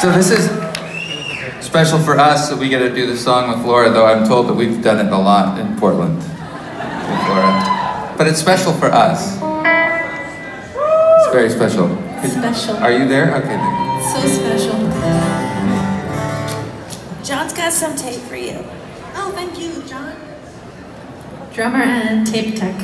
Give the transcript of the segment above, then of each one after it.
So this is special for us that we get to do the song with Laura, though I'm told that we've done it a lot in Portland with Laura. But it's special for us. It's very special. Special. Are you there? Okay. So special. John's got some tape for you. Oh, thank you, John. Drummer and tape tech.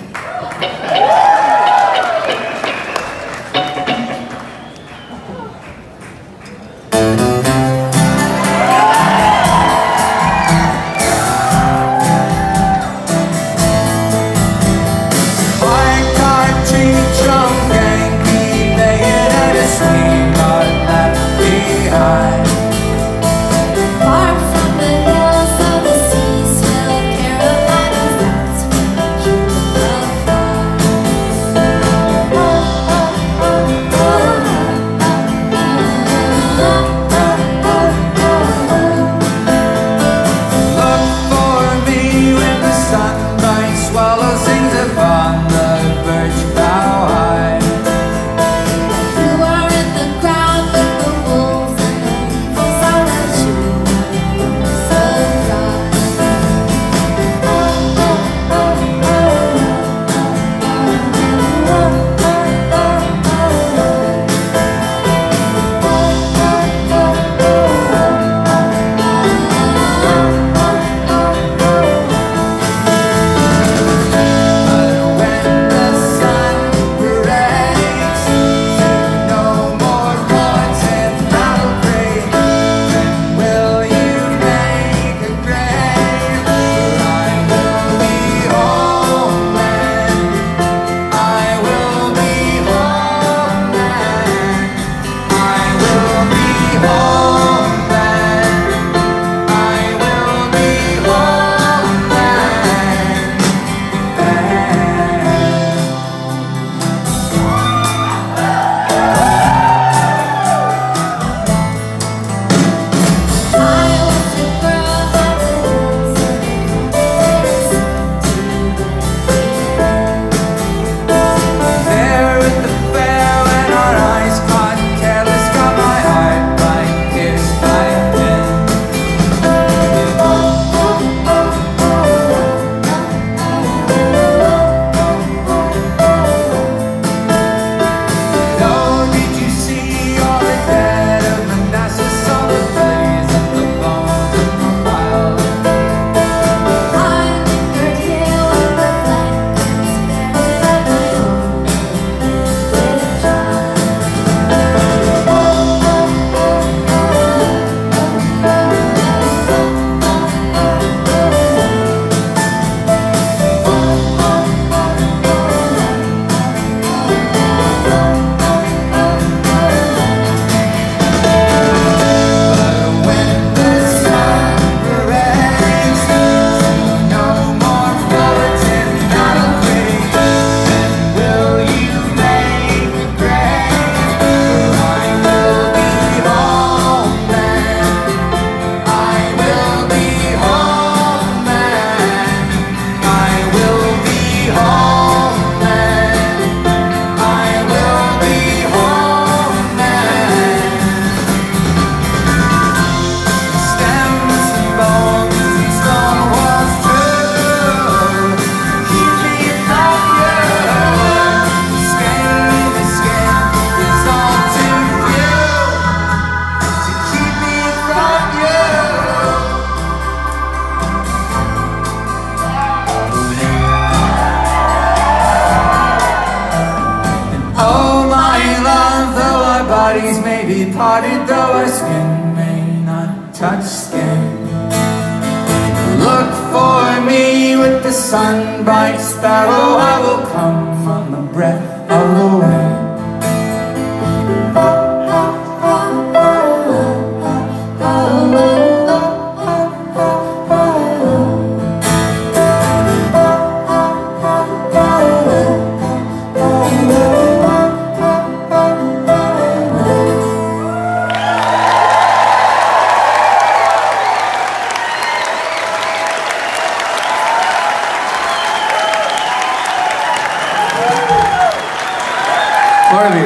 bodies may be parted, though our skin may not touch skin. Look for me with the sun bright sparrow, I will come from the breath of the wind. Part of you.